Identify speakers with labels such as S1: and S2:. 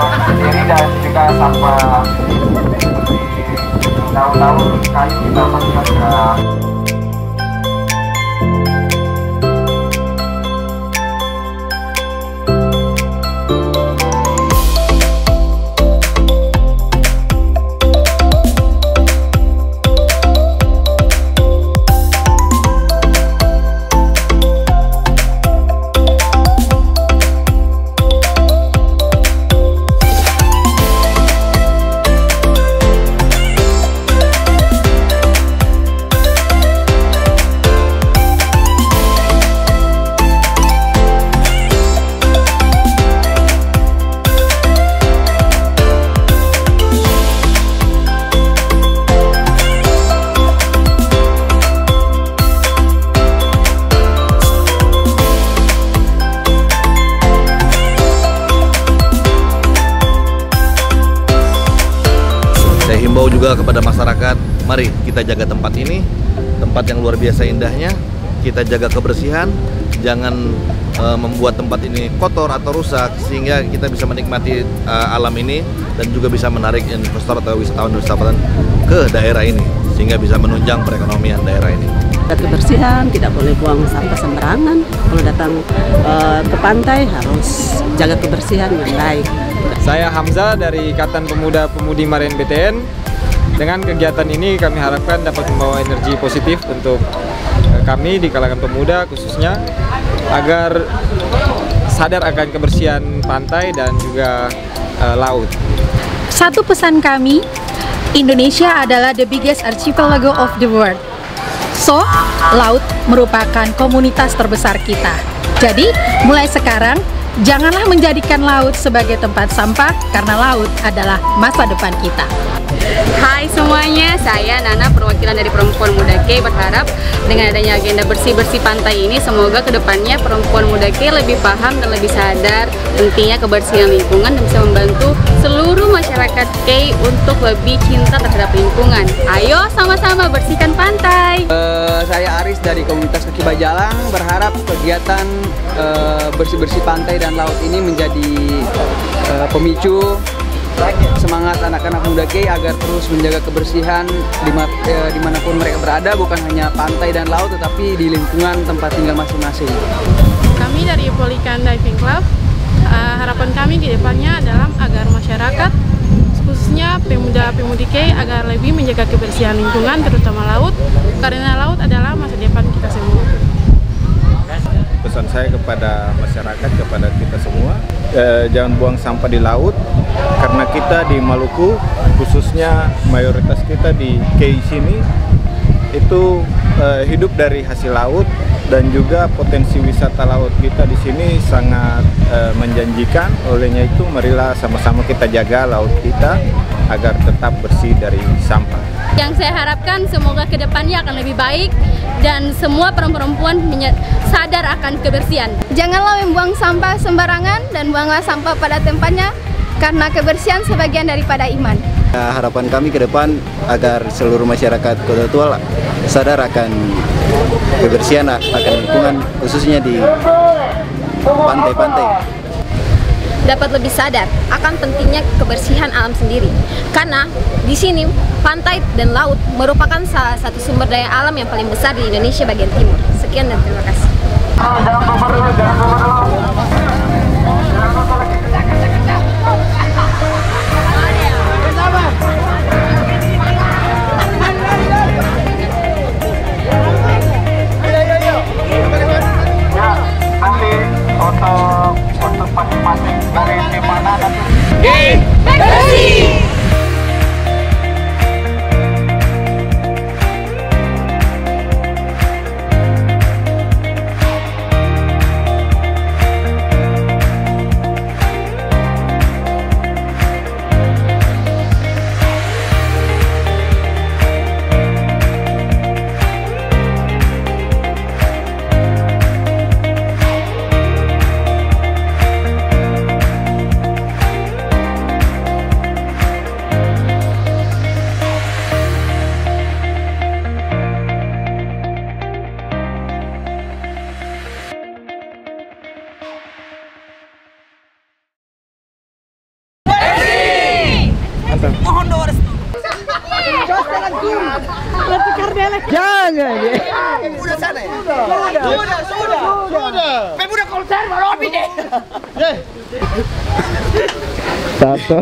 S1: motor sendiri dan juga sampah daun-daun kayu kita masih
S2: ada. Himbau juga kepada masyarakat, mari kita jaga tempat ini, tempat yang luar biasa indahnya. Kita jaga kebersihan, jangan eh, membuat tempat ini kotor atau rusak sehingga kita bisa menikmati eh, alam ini dan juga bisa menarik investor atau wisatawan-wisatawan ke daerah ini sehingga bisa menunjang perekonomian daerah ini.
S3: Jaga kebersihan, tidak boleh buang sampah sembarangan. Kalau datang eh, ke pantai harus jaga kebersihan yang baik.
S4: Saya Hamzah dari Ikatan Pemuda Pemudi Marin BTN. Dengan kegiatan ini kami harapkan dapat membawa energi positif untuk eh, kami di kalangan pemuda khususnya agar sadar akan kebersihan pantai dan juga eh, laut.
S5: Satu pesan kami, Indonesia adalah the biggest archipelago of the world. So, laut merupakan komunitas terbesar kita. Jadi, mulai sekarang, janganlah menjadikan laut sebagai tempat sampah karena laut adalah masa depan kita.
S6: Hai semuanya, saya Nana perwakilan dari Perempuan Muda K berharap dengan adanya agenda bersih-bersih pantai ini semoga ke depannya Perempuan Muda K lebih paham dan lebih sadar pentingnya kebersihan lingkungan dan bisa membantu seluruh masyarakat K untuk lebih cinta terhadap lingkungan. Ayo sama-sama bersihkan pantai.
S7: Eh, saya Aris dari komunitas Kaki Bajalang berharap kegiatan eh, bersih-bersih pantai dan laut ini menjadi eh, pemicu semangat anak-anak muda K agar terus menjaga kebersihan eh, di mana pun mereka berada bukan hanya pantai dan laut tetapi di lingkungan tempat tinggal masing-masing.
S8: Kami dari Polikan Diving Club, eh, harapan kami ke depannya adalah agar masyarakat, khususnya pemuda-pemudi K, agar lebih menjaga kebersihan lingkungan, terutama laut, karena laut adalah masa depan.
S9: Pesan saya kepada masyarakat kepada kita semua eh, jangan buang sampah di laut karena kita di Maluku khususnya mayoritas kita di Kei sini itu eh, hidup dari hasil laut dan juga potensi wisata laut kita di sini sangat eh, menjanjikan olehnya itu marilah sama-sama kita jaga laut kita agar tetap bersih dari sampah.
S6: Yang saya harapkan semoga ke depannya akan lebih baik dan semua perempuan menye- sadar akan kebersihan.
S10: Janganlah membuang sampah sembarangan dan buanglah sampah pada tempatnya karena kebersihan sebagian daripada iman.
S11: Nah, harapan kami ke depan agar seluruh masyarakat Kota Tua sadar akan kebersihan akan lingkungan khususnya di pantai-pantai.
S10: Dapat lebih sadar akan pentingnya kebersihan alam sendiri. Karena di sini pantai dan laut merupakan salah satu sumber daya alam yang paling besar di Indonesia bagian timur. Sekian dan terima kasih.
S12: Jangan.
S13: Udah sana ya? Sudah, sudah, sudah. Sudah. Konser baru api deh.
S11: Satu.